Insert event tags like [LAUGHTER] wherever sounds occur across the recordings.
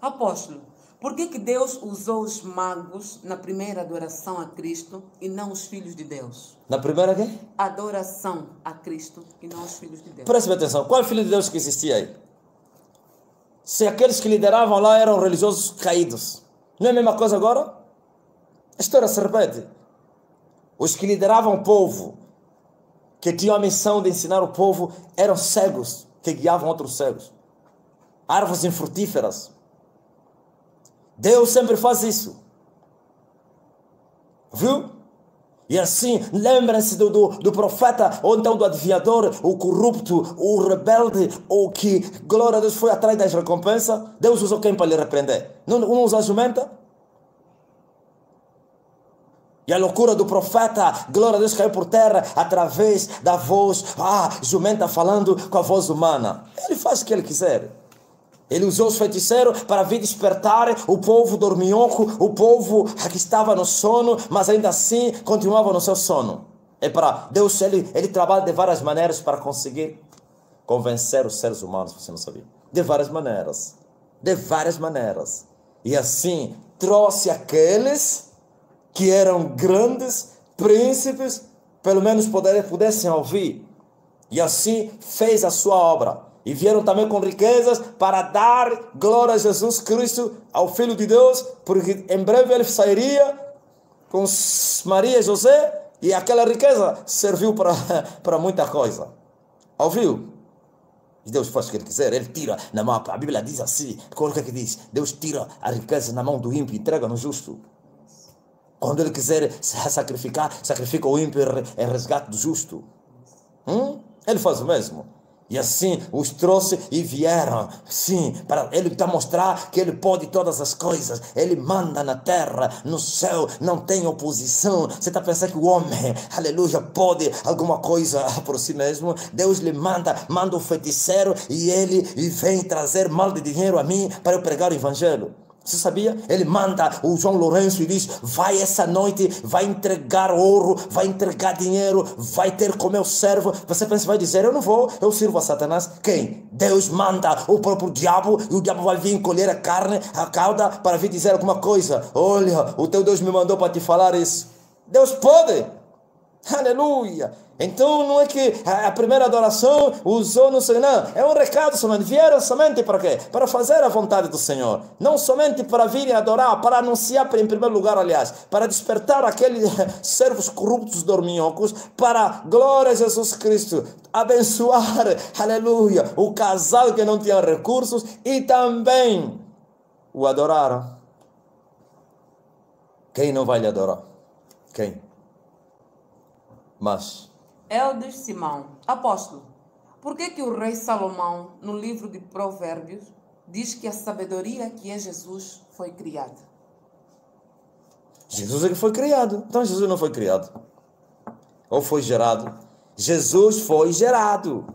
Apóstolo, por que, que Deus usou os magos na primeira adoração a Cristo e não os filhos de Deus? Na primeira quê? Adoração a Cristo e não os filhos de Deus. Preste atenção, qual filho de Deus que existia aí? Se aqueles que lideravam lá eram religiosos caídos. Não é a mesma coisa agora? A história se repete. Os que lideravam o povo, que tinham a missão de ensinar o povo, eram cegos, que guiavam outros cegos. Árvores infrutíferas. Deus sempre faz isso. Viu? E assim, lembrem-se do, do, do, profeta, ou então do adivinhador, o corrupto, o rebelde, o que, glória a Deus, foi atrás das recompensas. Deus usou quem para lhe repreender? Não, não usa a jumenta? E a loucura do profeta, glória a Deus, caiu por terra através da voz, ah, jumenta falando com a voz humana. Ele faz o que ele quiser. Ele usou os feiticeiros para vir despertar o povo dorminhoco, o povo que estava no sono, mas ainda assim continuava no seu sono. É para Deus, ele, ele trabalha de várias maneiras para conseguir convencer os seres humanos, você não sabia? De várias maneiras. De várias maneiras. E assim trouxe aqueles que eram grandes príncipes, pelo menos pudessem ouvir. E assim fez a sua obra. E vieram também com riquezas para dar glória a Jesus Cristo, ao Filho de Deus, porque em breve ele sairia com Maria e José, e aquela riqueza serviu para, [LAUGHS] para muita coisa. Ouviu? Deus faz o que ele quiser, ele tira na mão, a Bíblia diz assim, coloca que diz, Deus tira a riqueza na mão do ímpio e entrega no justo. Quando ele quiser sacrificar, sacrifica o ímpio em resgate do justo. Hum? Ele faz o mesmo. E assim os trouxe e vieram. Sim, para ele está mostrar que ele pode todas as coisas. Ele manda na terra, no céu, não tem oposição. Você está pensando que o homem, aleluia, pode alguma coisa [LAUGHS] por si mesmo? Deus lhe manda, manda o feiticeiro e ele vem trazer mal de dinheiro a mim para eu pregar o evangelho. Você sabia? Ele manda o João Lourenço e diz: vai essa noite, vai entregar ouro, vai entregar dinheiro, vai ter com meu servo. Você pensa, vai dizer: eu não vou, eu sirvo a Satanás. Quem? Deus manda o próprio diabo e o diabo vai vir colher a carne, a cauda, para vir dizer alguma coisa. Olha, o teu Deus me mandou para te falar isso. Deus pode. Aleluia. Então não é que a primeira adoração usou no Senhor, não, é um recado somente. Vieram somente para quê? Para fazer a vontade do Senhor. Não somente para virem adorar, para anunciar em primeiro lugar, aliás, para despertar aqueles [LAUGHS] servos corruptos dorminhocos, para glória a Jesus Cristo, abençoar, [LAUGHS] aleluia, o casal que não tinha recursos e também o adorar. Quem não vai lhe adorar? Quem? Mas Elder Simão, apóstolo, por que, que o rei Salomão, no livro de Provérbios, diz que a sabedoria que é Jesus foi criada? Jesus é que foi criado. Então Jesus não foi criado. Ou foi gerado. Jesus foi gerado.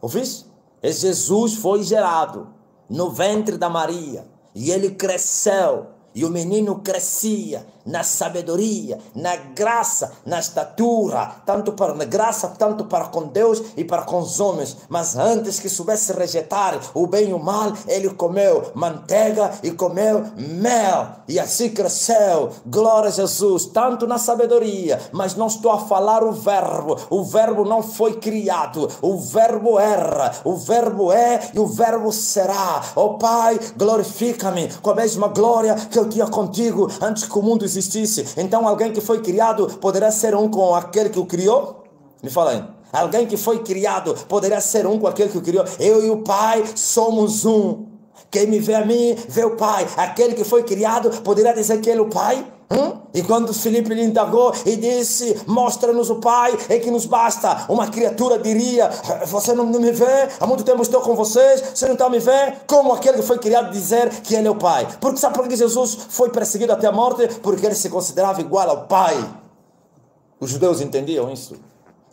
Ouviste? É Jesus foi gerado no ventre da Maria. E ele cresceu. E o menino crescia na sabedoria, na graça, na estatura, tanto para na graça, tanto para com Deus e para com os homens. Mas antes que soubesse rejeitar o bem e o mal, ele comeu manteiga e comeu mel. E assim cresceu. Glória a Jesus, tanto na sabedoria, mas não estou a falar o verbo. O verbo não foi criado. O verbo era, o verbo é e o verbo será. Oh Pai, glorifica-me com a mesma glória que eu tinha contigo antes que o mundo existisse. Então alguém que foi criado poderá ser um com aquele que o criou? Me fala aí. Alguém que foi criado poderá ser um com aquele que o criou. Eu e o Pai somos um. Quem me vê a mim, vê o Pai. Aquele que foi criado poderá dizer que ele é o Pai? Hum? E quando Filipe lhe indagou e disse: Mostra-nos o Pai, é que nos basta. Uma criatura diria: Você não me vê? Há muito tempo estou com vocês, você não está me vendo? Como aquele que foi criado dizer que ele é o Pai? Porque sabe por que Jesus foi perseguido até a morte? Porque ele se considerava igual ao Pai. Os judeus entendiam isso.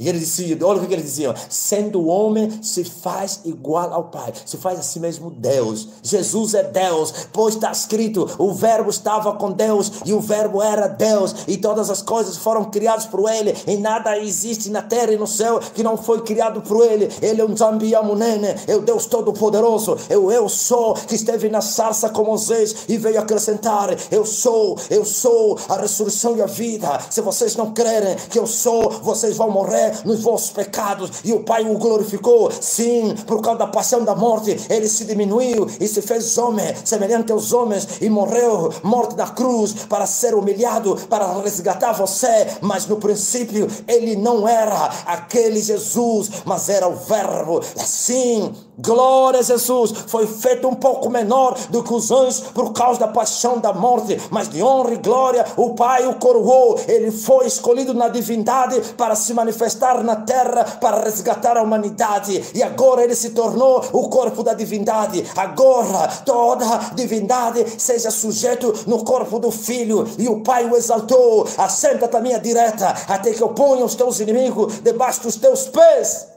E ele dizia, olha o que ele dizia: sendo homem, se faz igual ao Pai, se faz a si mesmo Deus. Jesus é Deus, pois está escrito: o Verbo estava com Deus e o Verbo era Deus, e todas as coisas foram criadas por Ele, e nada existe na terra e no céu que não foi criado por Ele. Ele é um Zambiamunene, é o Deus Todo-Poderoso, eu, eu sou que esteve na sarça com Moisés e veio acrescentar: eu sou, eu sou a ressurreição e a vida. Se vocês não crerem que eu sou, vocês vão morrer nos vossos pecados, e o Pai o glorificou. Sim, por causa da paixão da morte, ele se diminuiu e se fez homem, semelhante aos homens, e morreu, morte na cruz, para ser humilhado, para resgatar você. Mas no princípio, ele não era aquele Jesus, mas era o Verbo. Sim, Glória a Jesus, foi feito um pouco menor do que os anjos por causa da paixão da morte, mas de honra e glória o Pai o coroou. Ele foi escolhido na divindade para se manifestar na terra, para resgatar a humanidade, e agora ele se tornou o corpo da divindade. Agora toda divindade seja sujeito no corpo do Filho, e o Pai o exaltou. Assenta-te à minha direita, até que eu ponha os teus inimigos debaixo dos teus pés.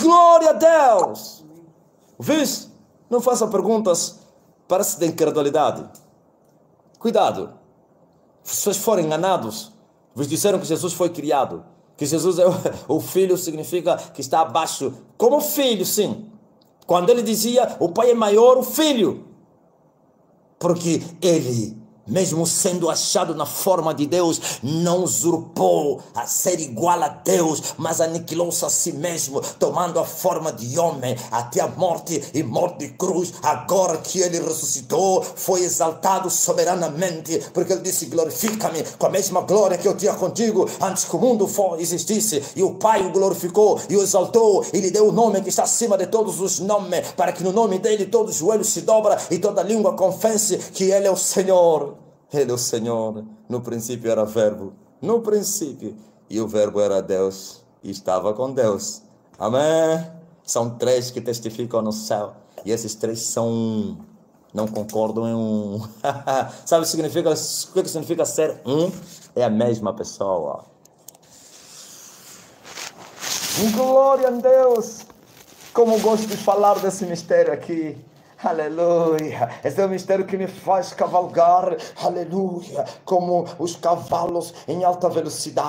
Glória a Deus! Vês? Não faça perguntas parece de incredulidade. Cuidado. Se vocês forem enganados, vos disseram que Jesus foi criado. Que Jesus é o, [LAUGHS] o filho, significa que está abaixo. Como filho, sim. Quando ele dizia o pai é maior, o filho. Porque ele mesmo sendo achado na forma de Deus, não usurpou a ser igual a Deus, mas aniquilou-se a si mesmo, tomando a forma de homem até a morte e morte de cruz. Agora que ele ressuscitou, foi exaltado soberanamente, porque ele disse: Glorifica-me com a mesma glória que eu tinha contigo antes que o mundo existisse. E o Pai o glorificou e o exaltou e lhe deu o nome que está acima de todos os nomes, para que no nome dele todo joelho se dobra e toda língua confesse que ele é o Senhor. Ele, o Senhor, no princípio era verbo, no princípio, e o verbo era Deus, e estava com Deus. Amém? São três que testificam no céu, e esses três são um. Não concordam em um. [LAUGHS] Sabe o que significa, o que significa ser um? É a mesma pessoa. Glória a Deus! Como gosto de falar desse mistério aqui. Aleluia. Esse é o mistério que me faz cavalgar, aleluia, como os cavalos em alta velocidade.